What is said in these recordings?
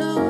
too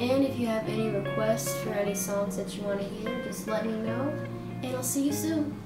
And if you have any requests for any songs that you want to hear, just let me know. And I'll see you soon.